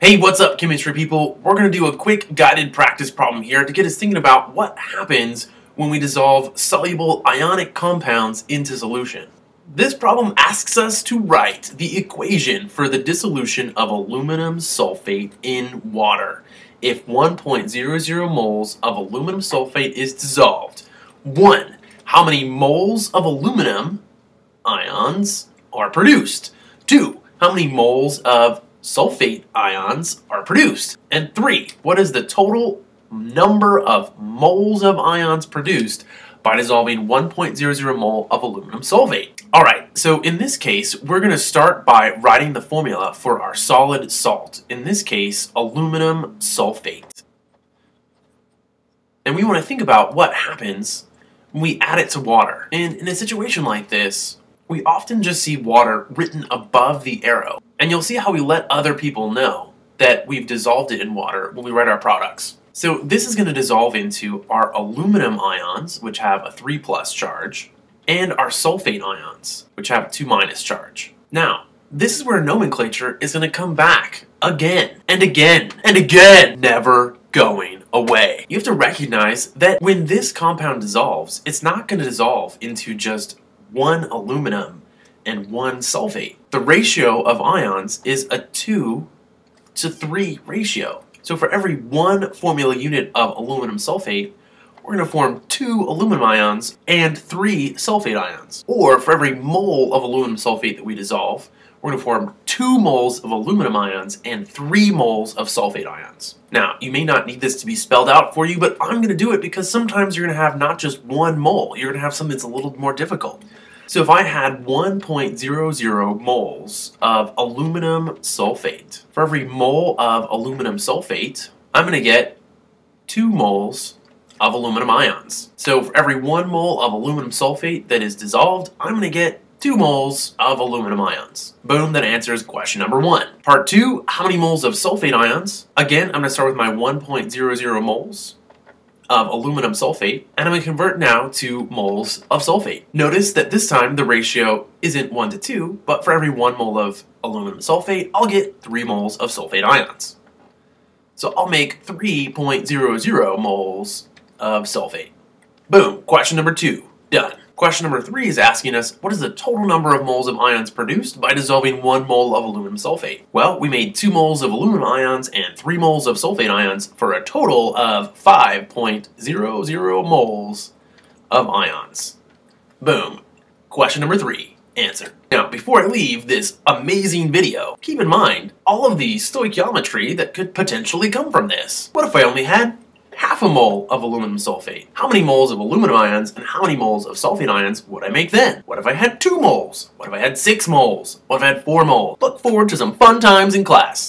Hey, what's up, chemistry people? We're going to do a quick guided practice problem here to get us thinking about what happens when we dissolve soluble ionic compounds into solution. This problem asks us to write the equation for the dissolution of aluminum sulfate in water. If 1.00 moles of aluminum sulfate is dissolved, 1. How many moles of aluminum ions are produced? 2. How many moles of sulfate ions are produced. And three, what is the total number of moles of ions produced by dissolving 1.00 mole of aluminum sulfate. Alright, so in this case, we're going to start by writing the formula for our solid salt. In this case, aluminum sulfate. And we want to think about what happens when we add it to water. And in a situation like this, we often just see water written above the arrow. And you'll see how we let other people know that we've dissolved it in water when we write our products. So this is going to dissolve into our aluminum ions, which have a 3 plus charge, and our sulfate ions, which have a 2 minus charge. Now, this is where nomenclature is going to come back again and again and again, never going away. You have to recognize that when this compound dissolves, it's not going to dissolve into just one aluminum and one sulfate. The ratio of ions is a 2 to 3 ratio. So for every one formula unit of aluminum sulfate, we're going to form two aluminum ions and three sulfate ions. Or for every mole of aluminum sulfate that we dissolve, we're going to form two moles of aluminum ions and three moles of sulfate ions. Now, you may not need this to be spelled out for you, but I'm going to do it because sometimes you're going to have not just one mole, you're going to have something that's a little more difficult. So if I had 1.00 moles of aluminum sulfate, for every mole of aluminum sulfate, I'm going to get 2 moles of aluminum ions. So for every 1 mole of aluminum sulfate that is dissolved, I'm going to get 2 moles of aluminum ions. Boom, that answers question number 1. Part 2, how many moles of sulfate ions? Again, I'm going to start with my 1.00 moles of aluminum sulfate, and I'm going to convert now to moles of sulfate. Notice that this time the ratio isn't 1 to 2, but for every 1 mole of aluminum sulfate, I'll get 3 moles of sulfate ions. So I'll make 3.00 moles of sulfate. Boom, question number 2, done. Question number three is asking us, what is the total number of moles of ions produced by dissolving one mole of aluminum sulfate? Well, we made two moles of aluminum ions and three moles of sulfate ions for a total of 5.00 moles of ions. Boom. Question number three, answer. Now, before I leave this amazing video, keep in mind all of the stoichiometry that could potentially come from this. What if I only had half a mole of aluminum sulfate. How many moles of aluminum ions and how many moles of sulfate ions would I make then? What if I had two moles? What if I had six moles? What if I had four moles? Look forward to some fun times in class.